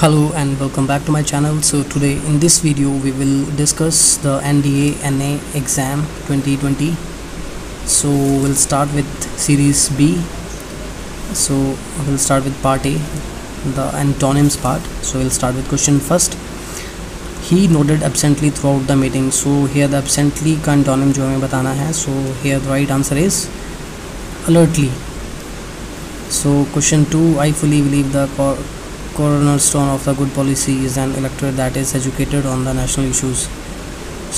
hello and welcome back to my channel so today in this video we will discuss the NDA NA exam 2020 so we'll start with series B so we'll start with part A the antonyms part so we'll start with question first he nodded absently throughout the meeting so here the absently का antonym जो हमें बताना है so here the right answer is alertly so question 2 I fully believe the cornerstone of the good policy is an electorate that is educated on the national issues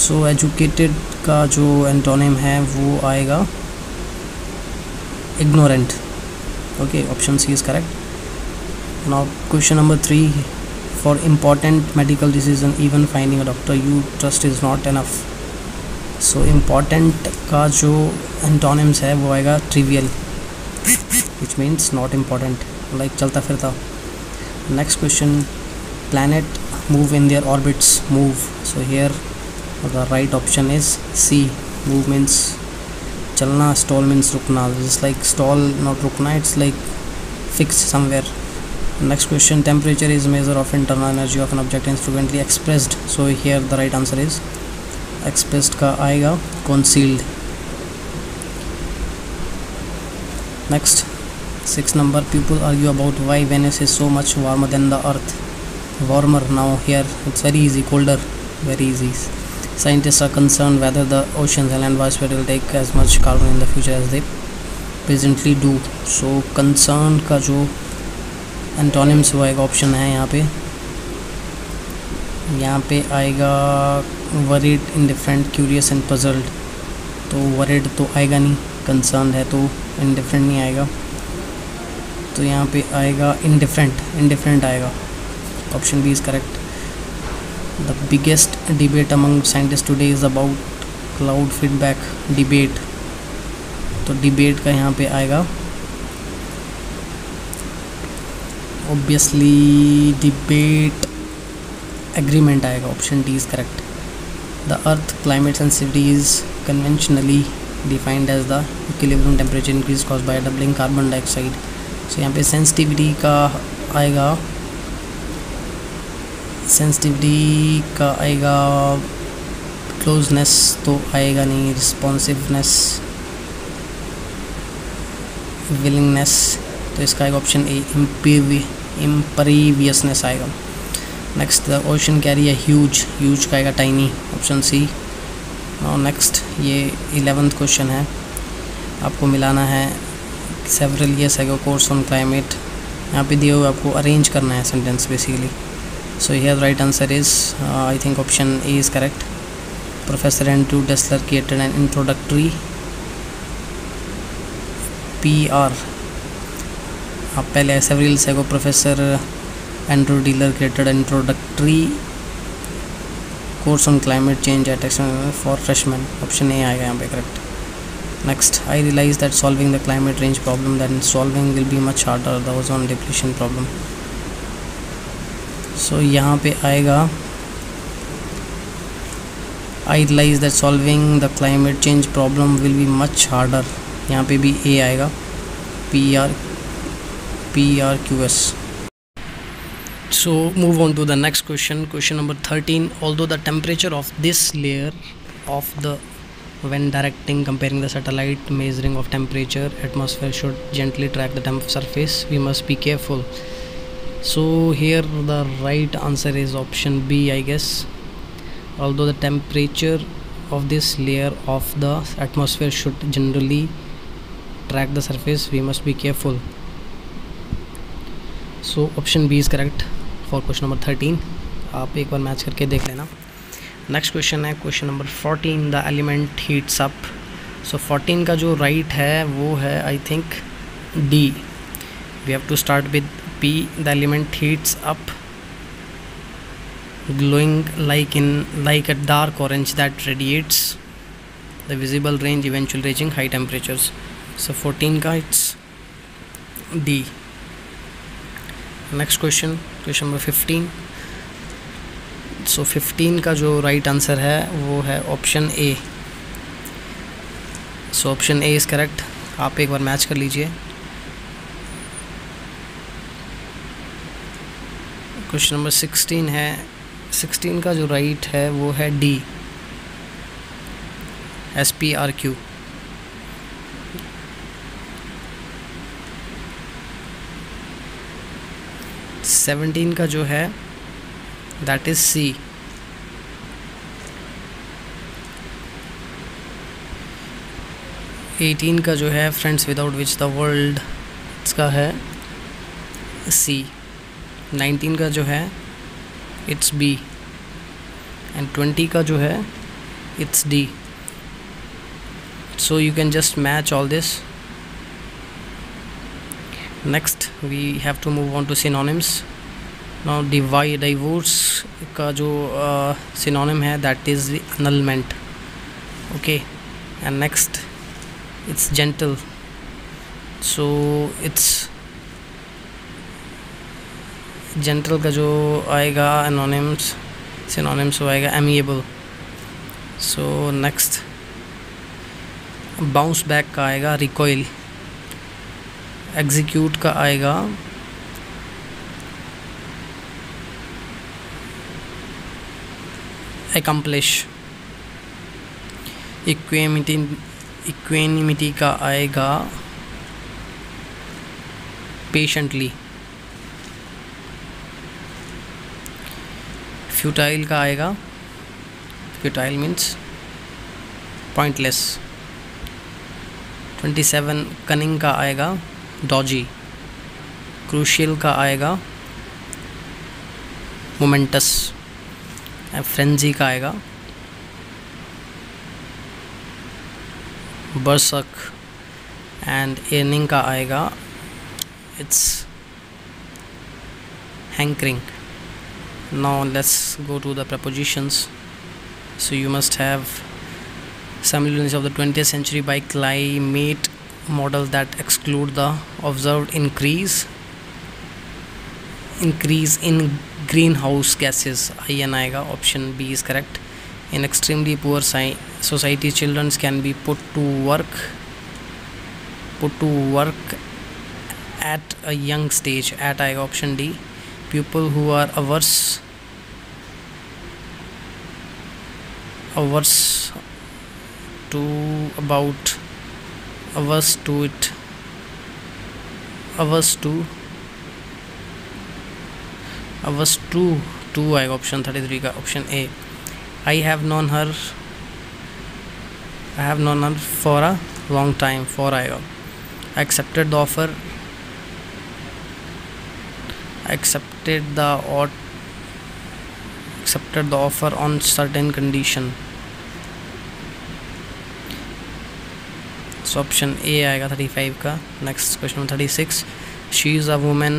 so educated का जो antonym है वो आएगा ignorant okay option C is correct now question number 3 for important medical decision even finding a doctor you trust is not enough so important का जो antonyms है वो आएगा trivial which means not important like चलता फिरता next question. Planet move in their orbits. Move. So here the right option is C. Move means chalna stall means rukna. Is like stall not rukna. It's like fixed somewhere. Next question. Temperature is measure of internal energy of an object is frequently expressed. So here the right answer is expressed ka aayega concealed. Next six number people argue about why Venus is so much warmer than the earth warmer now here it's very easy colder very easy scientist are concern whether the ocean and vice will take as much carbon in the future as they presently do so concern का जो antonyms हुआ एक option है यहाँ पे। यहाँ पे आएगा worried indifferent curious and puzzled तो वरीड तो आएगा नहीं। कंसर्न है तो इन डिफरेंट नहीं आएगा। तो यहाँ पे आएगा इनडिफरेंट इनडिफरेंट आएगा। Option B is correct the biggest debate among scientist today is about cloud feedback debate तो डिबेट का यहाँ पे आएगा। ऑब्वियसली डिबेट एग्रीमेंट आएगा। Option D is correct the earth climate sensitivity is conventionally defined as the equilibrium temperature increase cause by doubling carbon dioxide so यहाँ पे sensitivity का आएगा। सेंसिटिविटी का आएगा। क्लोजनेस तो आएगा नहीं रिस्पॉन्सिवनेस विलिंगनेस तो इसका आएगा ऑप्शन ए इम्परीवियसनेस आएगा। नेक्स्ट द ओशन कैरी है ह्यूज ह्यूज का आएगा टाइनी ऑप्शन सी और नेक्स्ट ये इलेवेंथ क्वेश्चन है। आपको मिलाना है। सेवरल ईयर्स है कोर्स ऑन क्लाइमेट यहाँ पे दिए हुए आपको अरेंज करना है sentence basically so here right answer is I think option A is correct professor Andrew Dessler created an introductory P R आप पहले सेवरल को professor Andrew Dealer created introductory course on climate change at for freshman option A आएगा यहाँ पे correct next I realized that solving the climate change problem then solving will be much harder the ozone depletion problem so यहाँ पे आएगा I realized that solving the climate change problem will be much harder यहाँ पे भी A आएगा P R P R Q S so move on to the next question question number 13 although the temperature of this layer of the when directing comparing the satellite measuring of temperature atmosphere should gently track the temp surface we must be careful so here the right answer is option b i guess although the temperature of this layer of the atmosphere should generally track the surface we must be careful so option b is correct for question number 13 आप एक बार match करके देख लेना next question है question number fourteen the element heats up so fourteen का जो right right है, वो है I think D we have to start with P the element heats up glowing like in like a dark orange that radiates the visible range eventual raising high temperature so fourteen का it's D next question question number fifteen so 15 का जो right right answer है, वो है option A so option A is correct आप एक बार match कर लीजिए. क्वेश्चन नंबर सिक्सटीन है. सिक्सटीन का जो राइट right है, वो है D S P R Q seventeen का जो है दैट इज़ सी एटीन का जो है friends without which the world इसका है सी नाइनटीन का जो है इट्स बी एंड ट्वेंटी का जो है it's D so you can just match all this. Next, we have to move on to synonyms. Now divide divorce का जो सिनोनिम uh, है that is annulment okay and next it's gentle so it's gentle का जो आएगा antonyms synonyms वो आएगा amiable so next bounce back का आएगा रिकॉयल एग्जीक्यूट का आएगा एकम्प्लिश इक्वेमिटी इक्वेनिमिटी का आएगा पेशेंटली फ्यूटाइल का आएगा. Futile means pointless twenty seven cunning का आएगा. डॉजी क्रूशियल का आएगा. मोमेंटस फ्रेंजी का आएगा बर्सक एंड एर्निंग का आएगा it's hankering now let's go to the prepositions so you must have similarities of the 20th century by climate models that exclude the observed increase increase in green house gases आई एन आएगा option B is correct in extremely poor society childrens can be put to work put to work at a young stage at आएगा option D people who are averse averse to about averse to it averse to अब बस to to आएगा option thirty three का option A I have known her I have known her for a long time for आएगा I accepted the offer I accepted the accepted the offer on certain condition so option A आएगा thirty five का next question thirty six she is a women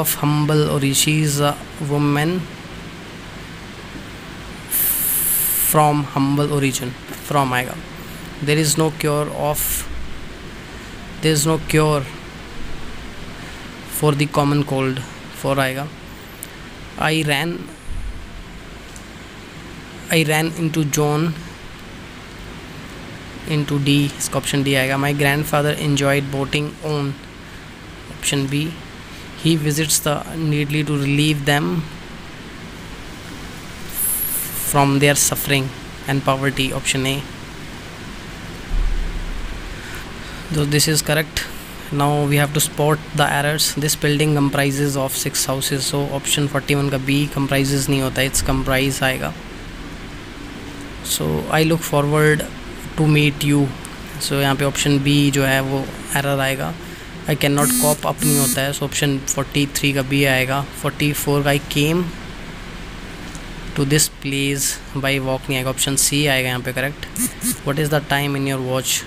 of humble origin she is a woman from humble origin from आएगा there is no cure of there is no cure for the common cold for आएगा I ran I ran into John into D इसका option D आएगा my grandfather enjoyed boating on option be he visits the needy to relieve them from their suffering and poverty option a so this is correct now we have to spot the errors this building comprises of six houses so option 41 का b comprises नहीं होता it's comprise आएगा so I look forward to meet you so यहाँ पे option B जो है वो error आएगा I can not cope up नहीं होता है। सो ऑप्शन फोर्टी थ्री का बी आएगा। फोर्टी फोर का I came to this place by walk नहीं आएगा। ऑप्शन सी आएगा यहाँ पे correct what is the time in your watch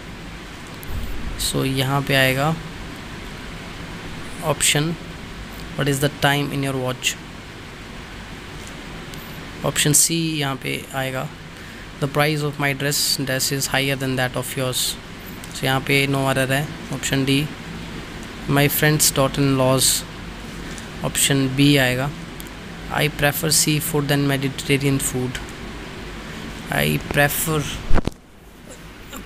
so यहाँ पे आएगा। Option what is the time in your watch option C यहाँ पे आएगा। The price of my dress dress is higher than that of yours so यहाँ पे no error है। Option D my friends dot in lodge option B आएगा। I prefer sea food than Mediterranean food I prefer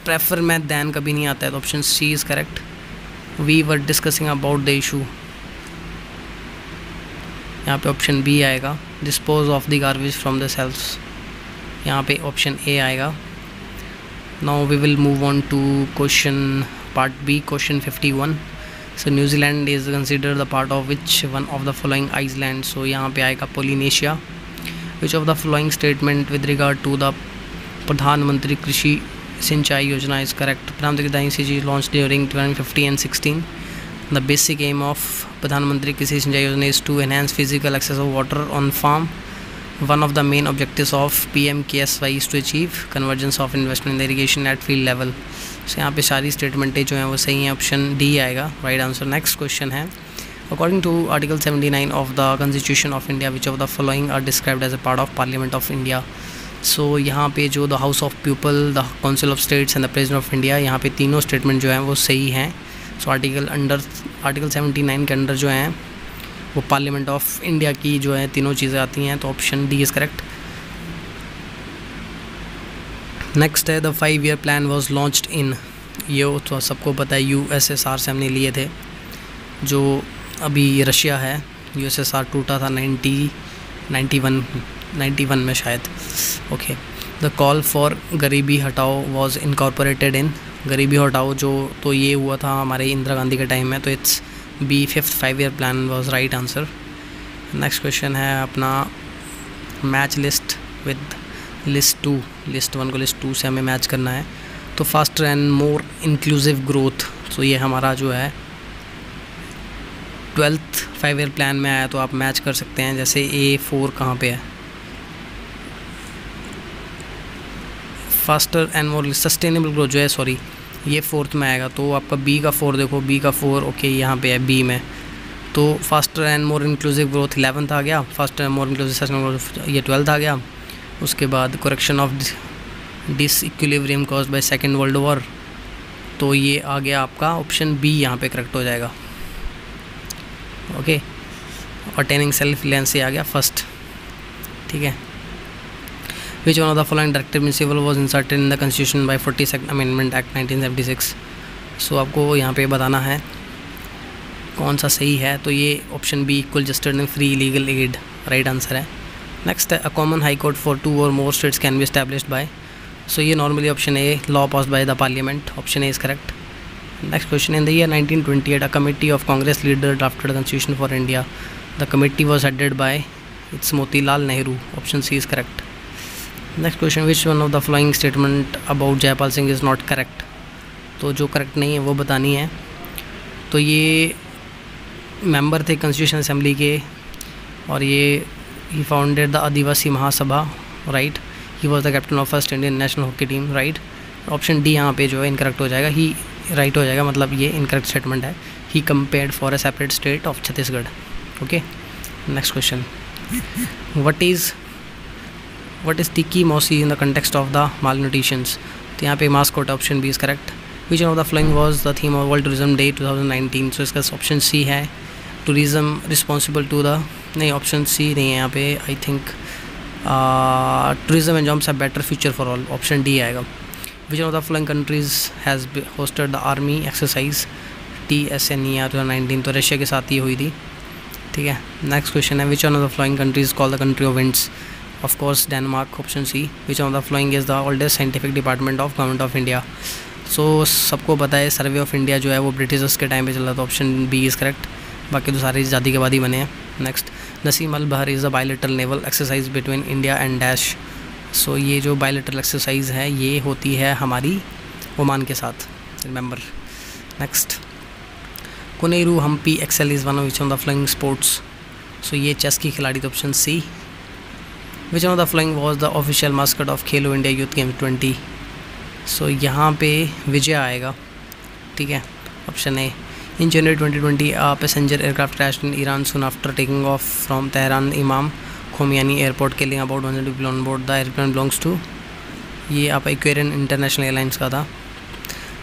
prefer में than कभी नहीं आता है तो option C is correct we were discussing about the issue यहाँ पे ऑप्शन बी आएगा। Dispose of the garbage from the cells यहाँ पे ऑप्शन ए आएगा। Now we will move on to question part B question 51 so New Zealand is consider the part of which one of the following Iceland so यहाँ पे आएगा Polynesia which of the following statement with regard to the Pradhan Mantri Krishi Sinchai Yojana is correct Pradhan Mantri see launch during twenty fifty and sixteen the basic aim of Pradhan Mantri Krishi Sinchai Yojana is to enhance physical access of water on farm one of the one of the main objectives of PMKSY is to achieve convergence of investment in irrigation at field level. So, यहाँ पे सारी स्टेटमेंटें जो हैं वो सही हैं option D आएगा। राइट आंसर नेक्स्ट क्वेश्चन है। According to article 79 of the constitution of India which of the following are described as a part of parliament of India so यहाँ पे जो the house of people the council of states and the president of India यहाँ पे तीनों statement जो हैं वो सही हैं। सो आर्टिकल अंडर आर्टिकल 79 के अंडर जो हैं, वो पार्लियामेंट ऑफ़ इंडिया की जो है, तीनों चीज़ें आती हैं तो option D is correct next है the five year plan was launched in ये तो सबको पता है यू एस एस आर से हमने लिए थे, जो अभी रशिया है। यू एस एस आर टूटा था ninety ninety one ninety one में शायद। ओके द कॉल फॉर गरीबी हटाओ वॉज़ इनकॉर्पोरेटेड इन गरीबी हटाओ जो तो ये हुआ था हमारे इंदिरा गांधी के टाइम में तो it's B fifth five year plan was right answer next question है अपना match list with list two, list one को लिस्ट टू से हमें मैच करना है। तो faster and more inclusive growth तो ये हमारा जो है ट्वेल्थ फाइव ईयर प्लान में आया तो आप मैच कर सकते हैं। जैसे ए फोर कहाँ पे है? Faster and more sustainable growth जो है सॉरी ये फोर्थ में आएगा। तो आपका बी का फोर देखो बी का फोर ओके यहाँ पे है बी में। तो faster and more inclusive growth eleventh आ गया। Faster and more inclusive growth ये ट्वेल्थ आ गया। उसके बाद correction of disequilibrium caused by second world war तो ये आ गया आपका ऑप्शन बी यहाँ पे करेक्ट हो जाएगा। ओके अटेनिंग सेल्फ लेंस से आ गया फ़र्स्ट ठीक है? Which one of the following directive principle was inserted in the constitution by 42nd amendment act 1976 सो आपको यहाँ पे बताना है, कौन सा सही है? तो ये option B equal justice free legal aid right answer है। नेक्स्ट है a common high court for two और more states can be established by so ये normally option A law pass by the parliament option A is correct next question in the year 1928 a committee of Congress leader drafted constitution for India the committee was headed by its Motilal Nehru option C is correct next question which one of the following statement about Jaipal Singh is not correct तो जो correct नहीं है, वो बतानी है। तो ये member थे कॉन्स्टिट्यूशन असेंबली के और ये he founded the Adivasi Mahasabha right he was the captain of first Indian national hockey team right option D यहाँ पे जो है इनकरेक्ट हो जाएगा. ही राइट हो जाएगा मतलब ये इनकरेक्ट स्टेटमेंट है. He compared for a separate state of Chhattisgarh okay next question what is what is tiki mosi in the context of the malnutritions? तो यहाँ पे mascot option B is correct which of the following was the theme of world tourism day 2019 so इसका option C है. Tourism responsible to the नहीं option C नहीं है यहाँ पे I think tourism and jobs have better future for all option D आएगा। Which of the following countries has hosted the army exercise T S N E R two nineteen तो Russia के साथ ही हुई थी। ठीक है नेक्स्ट क्वेश्चन है which one of the following countries call the country of winds of course, Denmark, option C. Which of the following is the oldest scientific department of government of India? So सबको पता है survey of India जो है, वो Britishers के time पे चला था ऑप्शन बी इज़ करेक्ट बाकी तो सारे आज़ादी के बाद ही बने हैं। Next Naseem Al Bahr is a bilateral naval exercise between India and dash so ये जो बायोलिटरल एक्सरसाइज है, ये होती है हमारी ओमान के साथ. Remember next Koneru Humpy excel is one of the flying sports so ये चेस की खिलाड़ी तो option C which of the following was the official mascot of Khelo India youth game twenty so यहाँ पे विजय आएगा. ठीक है? Option A in January twenty twenty a passenger aircraft crash in Iran soon after taking off from Tehran Imam Khomeini airport के लिए about one people on board the airplane belongs to ये आप Aquarian international airlines का था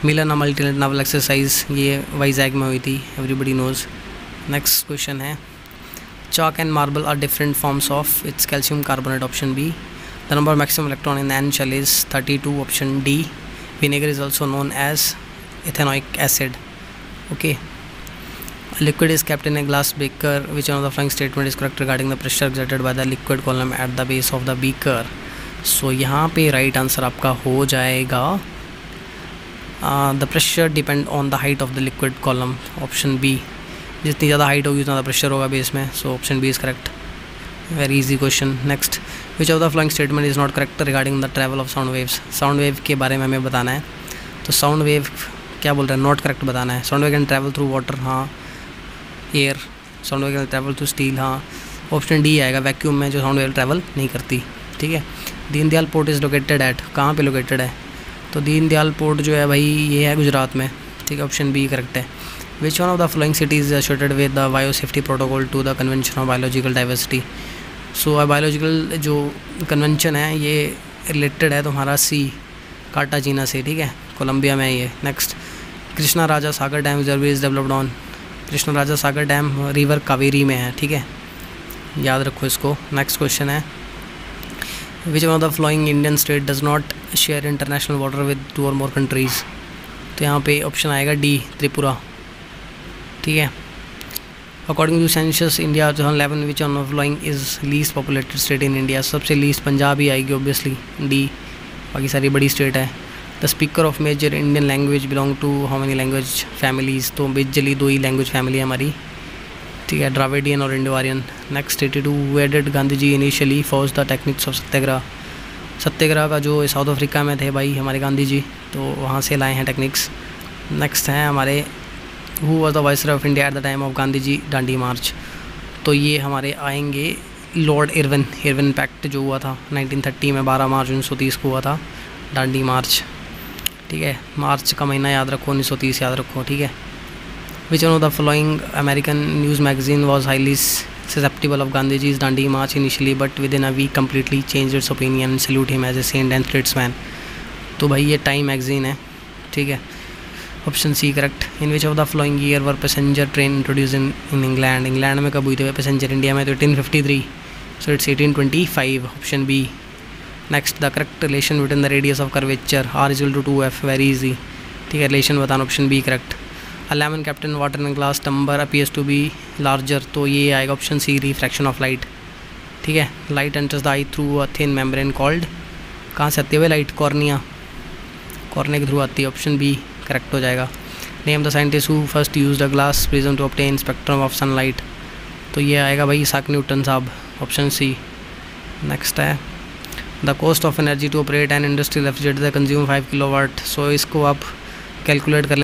मिलन multi novel exercise ये वाइजैग में हुई थी एवरीबडी नोज़ नेक्स्ट क्वेश्चन है and marble are different forms of, its calcium carbonate option B. The number of maximum electron in N shell is 32 option D. Vinegar is also known as ethanoic acid. Okay. Liquid is kept in a glass beaker, which one of the following statement is correct regarding the the liquid column at the base of the beaker? So, यहाँ पे right answer आपका हो जाएगा। The pressure depend on the height of the liquid column option B जितनी ज़्यादा height होगी, उतना ज़्यादा प्रेशर होगा बेस में so option B is correct very easy question next which of the following statement is not correct regarding the travel of sound waves sound wave के बारे में हमें बताना है। तो साउंड वेव क्या बोल रहे हैं? नॉट करेक्ट बताना है। Sound can travel through water हाँ। Air sound can travel through steel हाँ। ऑप्शन डी आएगा वैक्यूम में जो साउंड वेव ट्रैवल नहीं करती, ठीक है? Deendayal port is located at कहाँ पे लोकेटेड है? तो दीनदयाल पोर्ट जो है भाई, ये है गुजरात में, ठीक है? ऑप्शन बी करेक्ट है। Which one of the following cities associated with the biosafety protocol to the convention of biological diversity so biological जो कन्वेंशन है, ये रिलेटेड है तुम्हारा सी काटाजीना से ठीक है? कोलंबिया में ये next Krishna Raja Sagar dam reserve is developed on Krishna Raja Sagar dam river Kaveri में है, ठीक है? याद रखो इसको। नेक्स्ट क्वेश्चन है। Which one of the following Indian state does not share international water with two और more countries तो यहाँ पे ऑप्शन आएगा डी त्रिपुरा। ठीक है? According to census India two eleven which one following is least populated state in India सबसे least Punjab ही आएगी ऑब्वियसली डी बाकी सारी बड़ी स्टेट है। The speaker of major Indian language belong to how many language families तो Bazley दो ही लैंग्वेज फैमिली है हमारी। ठीक है ड्राविडियन और Indo Aryan next eighty two वेडेड Gandhi ji initially forced the techniques of satyagraha satyagraha का जो साउथ अफ्रीका में थे भाई, हमारे गांधी जी तो वहाँ से लाए हैं टेक्निक्स नेक्स्ट हैं हमारे who was the vice of India at the time of Gandhi ji Dandi march तो ये हमारे आएँगे लॉर्ड इरविन इरविन पैक्ट जो हुआ था 1930 में 12 मार्च उन्नीस को हुआ था डांडी मार्च ठीक है, मार्च का महीना याद रखो 1930 याद रखो, ठीक है? Which one the following American news magazine was highly susceptible of Gandhi ji Dandi march initially but within a we completely change its opinion salute him as a saint and states तो भाई ये time magazine है, ठीक है? Option C correct in which of the following year were passenger train introduce in in England England में कब हुई थी पैसेंजर इंडिया में तो eighteen fifty three so it's eighteen twenty five option B next the correct relation between the radius of curvature R is to two F very easy ठीक है relation बताना option B correct lemon kept in water in glass tumbler appears to be larger तो ये आएगा option C refraction of light ठीक है light enters the eye through a thin membrane called कहाँ से आती है लाइट कॉर्निया कॉर्निया के थ्रू आती है ऑप्शन बी करेक्ट हो जाएगा. Name the scientist who first use the glass prism to obtain spectrum of sunlight तो ये आएगा भाई साक न्यूटन साहब ऑप्शन सी नेक्स्ट है. The cost of energy to operate an industrial refrigerator consume five kilo watt so इसको आप calculate कर लें।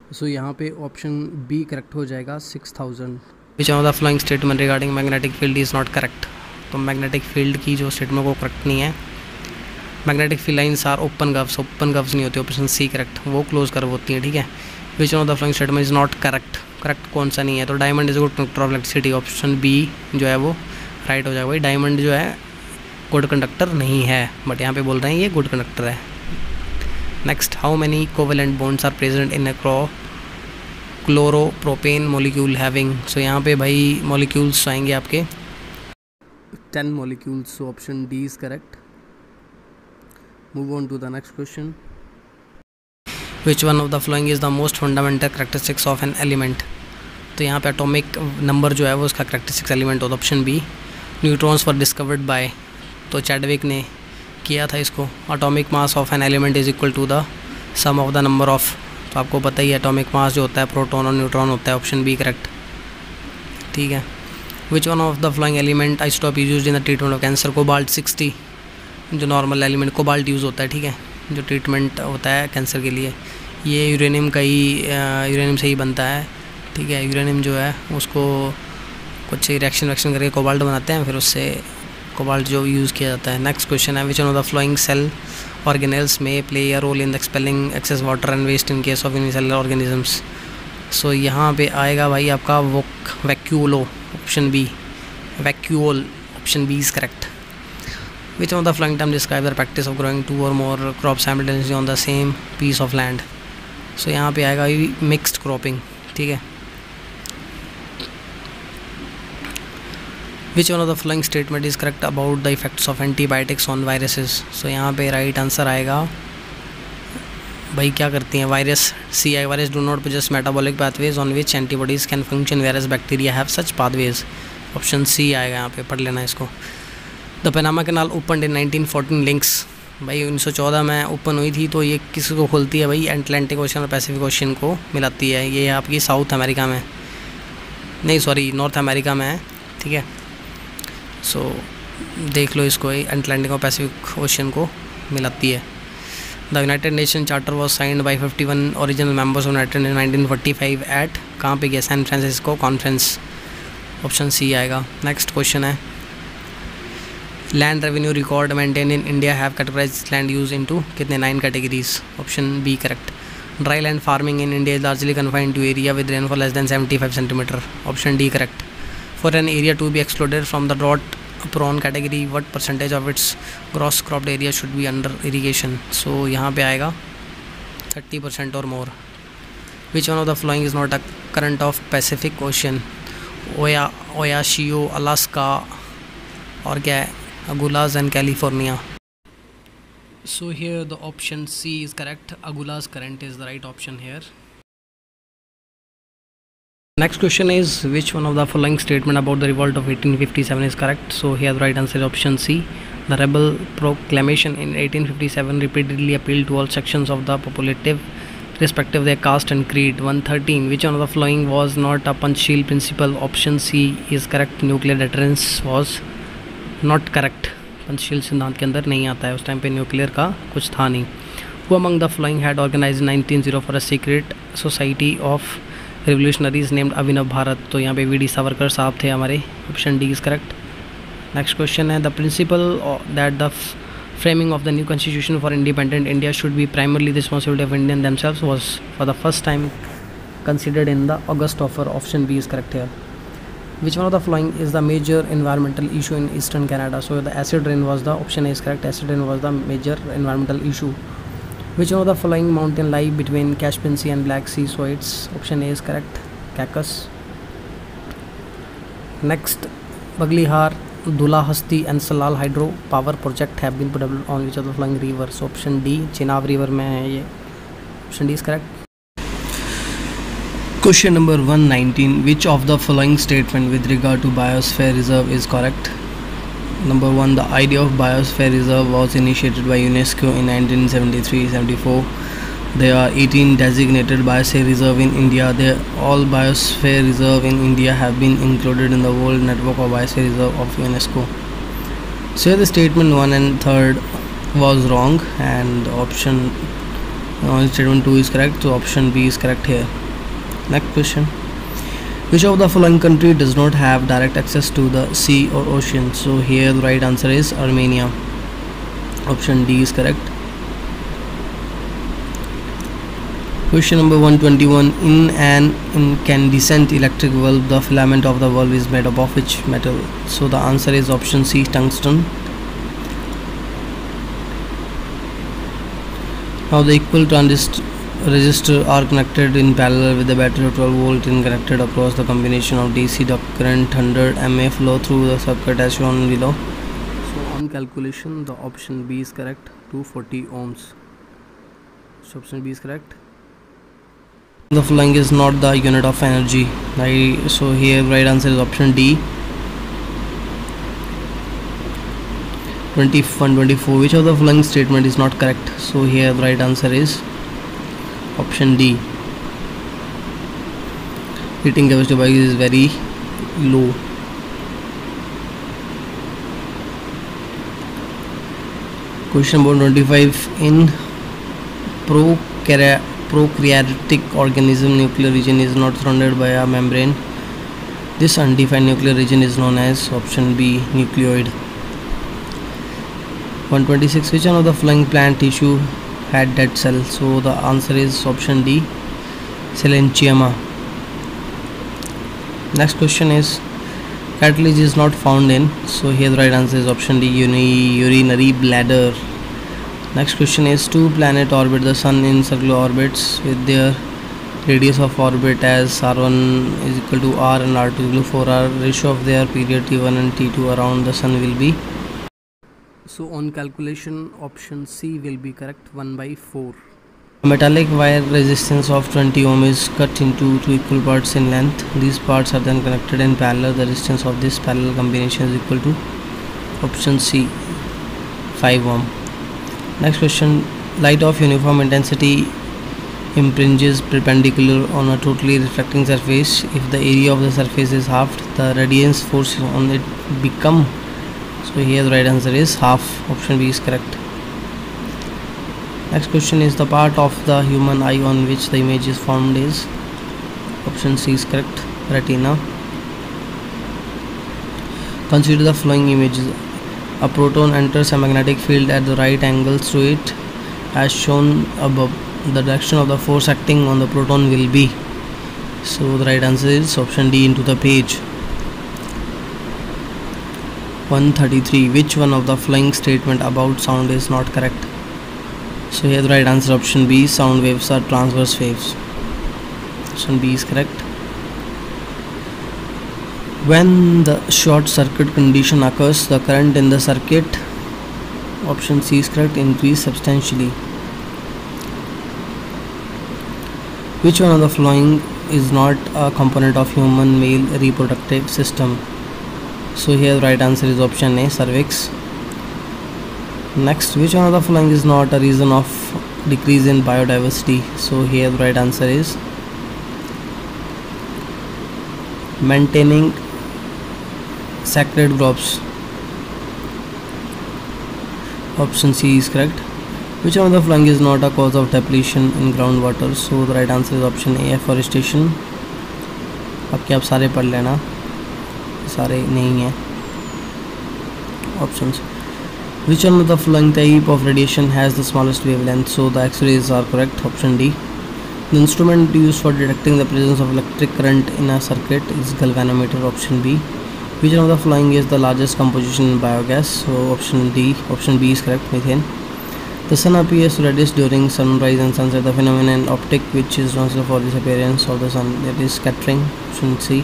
सो यहाँ पे ऑप्शन बी करेक्ट हो जाएगा six thousand. Which of the following statement regarding magnetic field is not correct. तो magnetic field की जो स्टेटमेंट वो करेक्ट नहीं है, magnetic field lines are open curves open curves नहीं होती, ऑप्शन सी करेक्ट, वो क्लोज कर होती है, ठीक है? Which of the following statement is not correct correct कौन सा नहीं है? तो diamond is good conductor of electricity, option B जो है वो राइट हो जाएगा। भाई, डायमंड जो है गुड कंडक्टर नहीं है बट यहाँ पे बोल रहे हैं ये गुड कंडक्टर है। Next how many covalent bonds are present in a क्रॉ chloropropane molecule having so यहाँ पे भाई मोलिक्यूल्स आएँगे आपके। Ten molecules so option D is correct move on to the next question which one of the following is the most fundamental characteristics of an element तो यहाँ पे atomic number जो है वो उसका करेक्टरिस्टिक्स एलिमेंट होता option B neutrons for discovered by तो Chadwick ने किया था इसको। Atomic mass of an element is equal to the sum of the number of तो आपको पता ही एटॉमिक मास जो होता है प्रोटॉन और न्यूट्रॉन होता है ऑप्शन बी करेक्ट ठीक है? Which one of the following element isotope use in the treatment of cancer cobalt sixty जो नॉर्मल एलिमेंट कोबाल्ट यूज़ होता है, ठीक है? जो ट्रीटमेंट होता है कैंसर के लिए। ये यूरेनियम का ही यूरेनियम से ही बनता है, ठीक है? यूरेनियम जो है, उसको कुछ रिएक्शन वैक्शन करके कोबाल्ट बनाते हैं, फिर उससे कोबाल्ट जो यूज़ किया जाता है नेक्स्ट क्वेश्चन है which of the following cell organelles may play a role in the excess water and waste in case of of unicellular organisms? So यहाँ पे आएगा भाई आपका वोक vacuole option B vacuole option B is correct which of the following term describe the practice of growing two or more crop on the same piece of land so यहाँ पे आएगा mixed cropping ठीक है which one of the following statement is correct about the effects of antibiotics on viruses so यहाँ पे right answer आएगा। भाई, क्या करती हैं? Virus C I virus do not possess metabolic pathways on which antibodies can function virus bacteria have such pathways option C आएगा यहाँ पे। पढ़ लेना इसको। The Panama canal open in 1914 links भाई 1914 में ओपन हुई थी तो ये किसी को खोलती है भाई? एटलांटिक ओशन और पैसिफिक ओशन को मिलाती है। ये आपकी साउथ अमेरिका में। नहीं सॉरी नॉर्थ अमेरिका में है। ठीक है? सो so, देख लो इसको एटलांटिक और पैसिफिक ओशन को मिलाती है। The United Nation charter was signed by fifty one original members of United nineteen forty five at कहाँ पे गया? San Francisco conference option C आएगा। नेक्स्ट क्वेश्चन है। Land revenue record maintain in India have categorise land use into कितने? Nine categories option B correct dry land farming in India is largely confined to area with rainfall less than seventy five centimetre option D correct for an area to be exploded from the drought prawn category what percentage of its gross cropped area should be under irrigation so यहाँ पे आएगा 30% or more which one of the following is not a current of Pacific Ocean Oya Oyashio Alaska और क्या है Agulas and California so here the option C is correct Agulas current is the right option here Next question is which one of the following statement about the revolt of 1857 is correct? So here the right answer is option C. The rebel proclamation in 1857 repeatedly appealed to all sections of the populative respective their caste and creed. 113 which one of the following was not a Panchsheel principle? Option C is correct. Nuclear deterrence was not correct. Panchsheel सिद्धांत के अंदर नहीं आता है उस time पे nuclear का कुछ था नहीं who among the following had organise 1900 for a secret society of Revolutionaries named Abhinav Bharat तो यहाँ पे वी डी सावरकर साहब थे हमारे option D is correct next question है the principle that the framing of the new constitution for independent India should be primarily responsibility of Indian themselves was for the first time considered in the August offer option B is correct है which one of the following is the major environmental issue in eastern Canada so the acid rain was the option is correct acid rain was the major environmental issue Which one of the following mountain lie between Caspian Sea and Black Sea? So its option A is correct. Cacus. Next, Baglihar, Dulahasti and Salal hydro power project have been put on which of the following rivers? So option D, Chenab river में है ये. Option D is correct. Question number 119. Which of the following statement with regard to biosphere reserve is correct? Number one, the idea of biosphere reserve was initiated by UNESCO in 1973-74. There are 18 designated biosphere reserve in India. All biosphere reserve in India have been included in the World Network of Biosphere Reserve of UNESCO. So the statement one and third was wrong, and option uh, statement two is correct. So option B is correct here. Next question. Which of the following country does not have direct access to the sea or ocean? So here the right answer is Armenia. Option D is correct. Question number 121. In an incandescent electric bulb, the filament of the bulb is made up of which metal? So the answer is option C, tungsten. Now the equal transistor resistor uh, are connected in parallel with the battery of 12 volt and connected across the combination of DC the current 100 mA flow through the circuit as shown below. So on calculation the option B is correct 240 ohms. So option B is correct. The following is not the unit of energy. Right, so here right answer is option D. 21 24 which of the following statement is not correct so here the right answer is option D. Heating capacity is very low. Question number 25 in prokaryotic organism nuclear region is not surrounded by a membrane. This undefined nuclear region is known as option B nucleoid. 126 which one of the following plant tissue had dead cell. So the answer is option D Selenchiema next question is cartilage is not found in. So here the right answer is option D urinary bladder. Next question is two planets orbit the sun in circular orbits with their radius of orbit as r1 is equal to r and r2 is equal to 4r ratio of their period t1 and t2 around the sun will be so on calculation option C will be correct 1 by 4 A metallic wire resistance of 20 ohm is cut into two equal parts in length. These parts are then connected in parallel. The resistance of this parallel combination is equal to option C 5 ohm. Next question light of uniform intensity impinges perpendicular on a totally reflecting surface. If the area of the surface is halved, the radiance force on it become so here the right answer is half. Option b is correct. Next question is the part of the human eye on which the image is formed is. Option c is correct. Retina. Consider the following images. A proton enters a magnetic field at the right angles to it as shown above. The direction of the force acting on the proton will be. So the right answer is option d into the page 133 which one of the following statement about sound is not correct? So here the right answer option b sound waves are transverse waves. Option b is correct. When the short circuit condition occurs the current in the circuit option c is correct increase substantially. Which one of the following is not a component of human male reproductive system so here right answer is option a cervix next which one of the following is not a reason of decrease in biodiversity so here the right answer is maintaining sacred groves option c is correct which one of the following is not a cause of depletion in groundwater so the right answer is option a afforestation अब क्या आप सारे पढ़ लेना सारे नहीं हैं options which one of the following type of radiation has the smallest wavelength so the x-rays are correct option d the instrument used for detecting the presence of electric current in a circuit is galvanometer option b which one of the following is the largest composition in biogas so option d option b is correct methane the sun appears reddish during sunrise and sunset the phenomenon optic which is responsible for this appearance of the sun it is scattering option c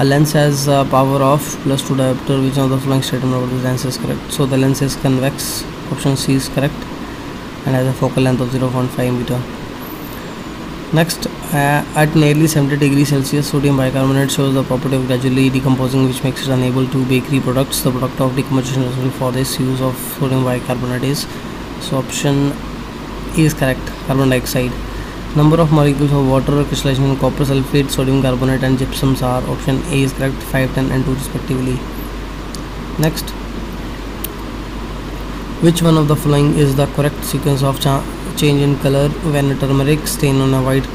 a lens has a power of plus 2 diopter which of the following statement of the lens is correct. So the lens is convex option c is correct and has a focal length of 0.5 meter. Next uh, at nearly 70 degrees celsius sodium bicarbonate shows the property of gradually decomposing which makes it unable to bakery products the product of decomposition for this use of sodium bicarbonate is so option e is correct carbon dioxide Number of molecules of water or crystallization in copper sulfate, sodium carbonate and gypsums are option A is correct 5, 10 and 2 respectively. Next, which one of the following is the correct sequence of change in color when a turmeric stain on a white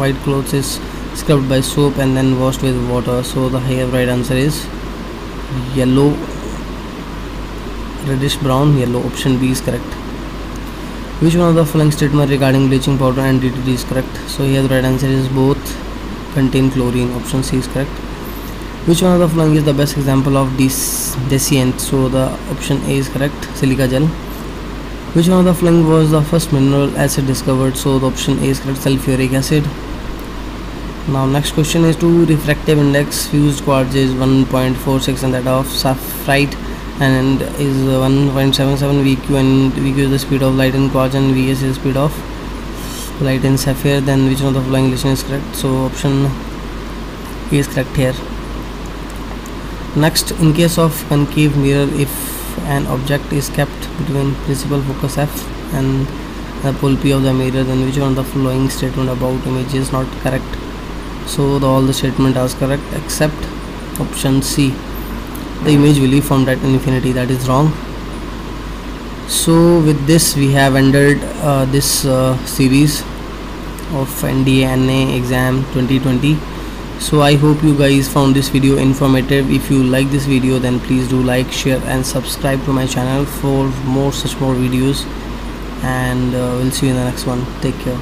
white clothes is scrubbed by soap and then washed with water? So the here right answer is yellow, reddish brown, yellow. Option B is correct which one of the following statement regarding bleaching powder and DDT is correct? So here the right answer is both contain chlorine. Option C is correct. Which one of the following is the best example of decient so the option A is correct. Silica gel. Which one of the following was the first mineral acid discovered? So the option A is correct. Sulfuric acid. Now next question is to refractive index. Fused quartz is 1.46 and that of sapphire and is 1.77 VQ and VQ is the speed of light in quartz and VS is the speed of light in sapphire then which one of the following is correct? So option A is correct here. Next in case of concave mirror if an object is kept between principal focus F and the pole P of the mirror then which one of the following statement about image is not correct? So the, all the statement are correct except option C the image will be formed at infinity that is wrong. So with this we have ended uh, this uh, series of NDA exam 2020 so I hope you guys found this video informative. If you like this video then please do like share and subscribe to my channel for more such more videos. And uh, we'll see you in the next one. Take care